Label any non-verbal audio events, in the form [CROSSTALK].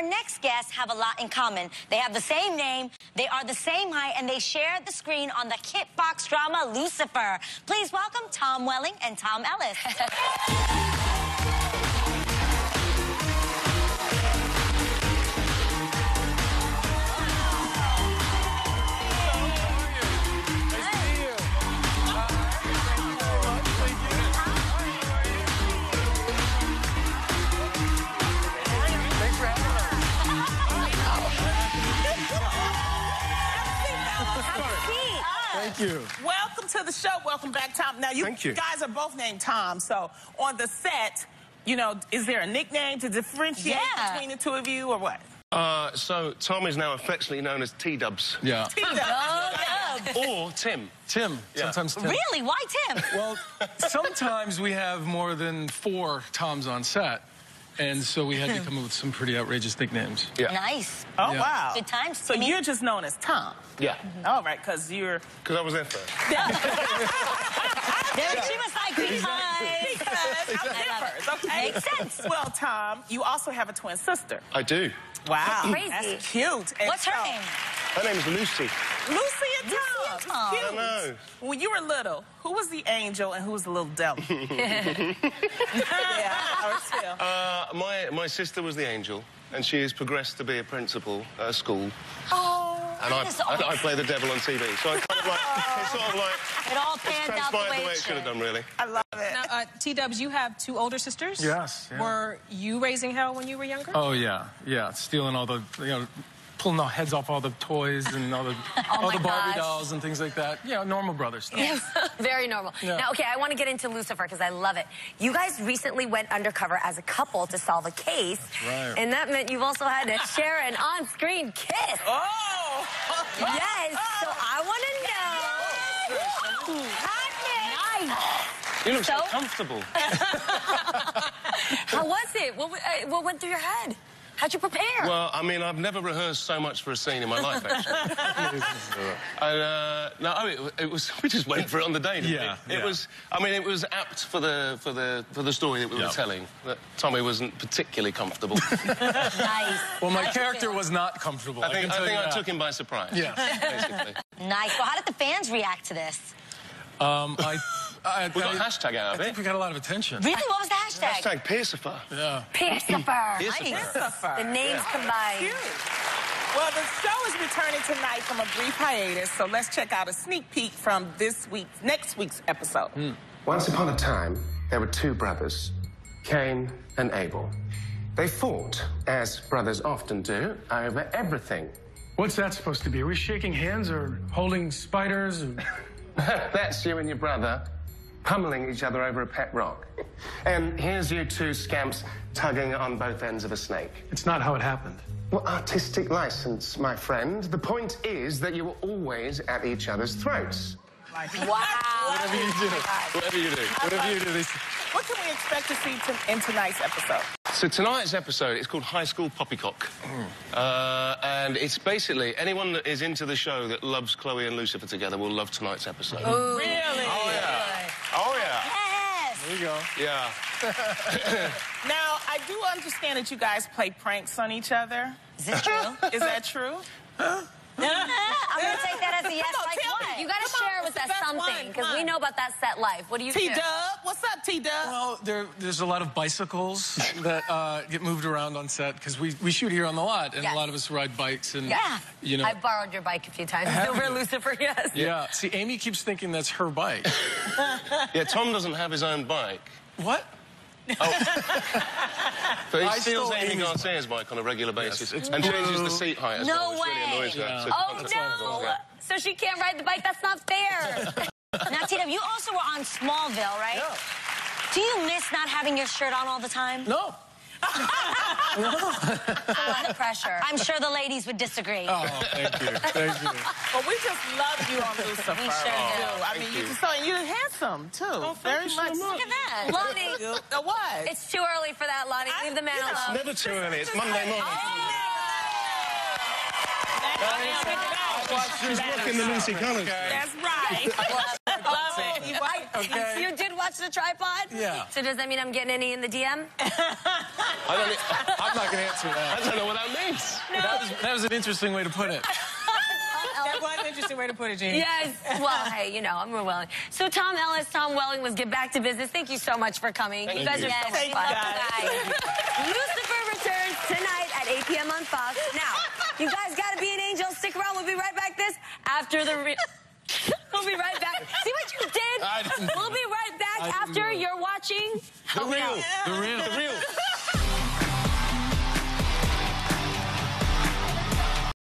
our next guests have a lot in common. They have the same name, they are the same height, and they share the screen on the hit Fox drama Lucifer. Please welcome Tom Welling and Tom Ellis. [LAUGHS] Thank you. Welcome to the show. Welcome back, Tom. Now, you, Thank you. guys are both named Tom. So, on the set, you know, is there a nickname to differentiate Yeah. between the two of you or what? Uh, so Tom is now affectionately known as T-Dubs. Yeah. [LAUGHS] Oh, no. Or Tim. Tim. Yeah. Sometimes Tim. Really? Why Tim? Well, sometimes we have more than four Toms on set. And so we had to [LAUGHS] come up with some pretty outrageous nicknames. Yeah. Nice. Oh, Yeah. wow. Good times, So, Timmy. you're just known as Tom. Yeah. Mm-hmm. All right, because you're. Because I was there first. [LAUGHS] There she was like, because. Because I'm [LAUGHS] there first, okay? Makes sense. Well, Tom, you also have a twin sister. I do. Wow. Crazy. That's cute. And What's her name? Her name's Lucy. Lucy and Tom. Lucy and Tom. Cute. I know. When you were little, who was the angel and who was the little devil? [LAUGHS] yeah, or still. [LAUGHS] Uh, my, my sister was the angel, and she has progressed to be a principal at a school. Oh, And I, that is I, I play the devil on TV. So I kind of like, it's sort of like, It all it's panned out the transpired way, the way it it should have done, really. I love it. Now, uh, T-Dubs, you have two older sisters? Yes, yeah. Were you raising hell when you were younger? Oh, yeah. Yeah. Stealing all the, you know, pulling the heads off all the toys and all the, [LAUGHS] all the Barbie gosh. dolls and things like that. Yeah, normal brother stuff. Yes, [LAUGHS] Very normal. Yeah. Now, okay, I want to get into Lucifer because I love it. You guys recently went undercover as a couple to solve a case. right. And that meant you've also had to share an on screen kiss. Oh! [LAUGHS] Yes. So I want to know. Nice. You look so, So? comfortable. How was it? What, uh, what went through your head? How'd you prepare? Well, I mean, I've never rehearsed so much for a scene in my life, actually. [LAUGHS] [LAUGHS] and, uh, no, oh, it, it was. [LAUGHS] We just went for it on the day. Didn't Yeah, we? It yeah. was. I mean, it was apt for the for the for the story that we Yeah. were telling. That Tommy wasn't particularly comfortable. Nice. Well, my How'd character was not comfortable. I I, think can I think you I that. took him by surprise. Yeah. Basically, Nice. Well, how did the fans react to this? Um, I, I, we got a I, hashtag out I of think we got a lot of attention. Really? What was the hashtag? Hashtag Piercifer. Yeah. Piercifer. [LAUGHS] Piercifer. The names combined. Cute. Well, the show is returning tonight from a brief hiatus, so let's check out a sneak peek from this week's, next week's episode. Hmm. Once upon a time, there were two brothers, Cain and Abel. They fought, as brothers often do, over everything. What's that supposed to be? Are we shaking hands or holding spiders? Or... [LAUGHS] That's you and your brother pummeling each other over a pet rock. And here's you two scamps tugging on both ends of a snake. It's not how it happened. Well, artistic license, my friend. The point is that you were always at each other's throats. Wow. Whatever you do. Whatever you do. Whatever you do. They, What can we expect to see in tonight's episode? So tonight's episode is called High School Poppycock, uh, and it's basically anyone that is into the show that loves Chloe and Lucifer together will love tonight's episode. Really? Oh yeah. Oh yeah. Yes. there you go. Yeah. [LAUGHS] Now, I do understand that you guys play pranks on each other. Is this true? [LAUGHS] Is that true? [LAUGHS] I'm gonna take that as a yes. Come on, like tell me. You got to Come share what's with us something because we know about that set life. What do you T do? Dub, what's up, T Dub? Well, there, there's a lot of bicycles that uh, get moved around on set because we, we shoot here on the lot, and Yes. a lot of us ride bikes. And Yeah. you know, I've borrowed your bike a few times Have [LAUGHS] over you? Lucifer, yes. yeah. See, Aimee keeps thinking that's her bike. [LAUGHS] Yeah. Tom doesn't have his own bike, what? [LAUGHS] but he I steals stole Aimee Aimee's Garcia's bike on a regular basis it's and changes the seat height as No well, which way. really annoys her. Yeah. So Oh no! it. So she can't ride the bike? That's not fair. Now, Tina, you also were on Smallville, right? Do you miss not having your shirt on all the time? No. A lot of pressure. I'm sure the ladies would disagree. Oh, thank you. Thank you. Well, we just love you on Lucifer. We sure do. I mean, you just so and you're handsome too. Very you so much. much. Look at that. Loni, Uh, what? it's too early for that, Loni. Leave the man you know, alone. Never too early. It's Monday morning. Oh, She's rocking the Lucy colours. That's right. [LAUGHS] Love it. You I- Okay. You did watch the tripod? Yeah. So does that mean I'm getting any in the DM? [LAUGHS] I don't, I'm not going to answer that. I don't know what that means. That was, that was an interesting way to put it. [LAUGHS] That was an interesting way to put it, Jeannie. Yes. Well, hey, you know, I'm real willing. So Tom Ellis, Tom Welling was Get Back to Business. Thank you so much for coming. you guys you. are so much Thank fun. you, guys. Lucifer returns tonight at 8 p.m. on Fox. Now, you guys got to be an angel. Stick around. We'll be right back. This after the. Re- [LAUGHS] we'll be right back. See what you did? I didn't do We'll be right I back didn't after do it. you're watching. The oh, real. The real. The real.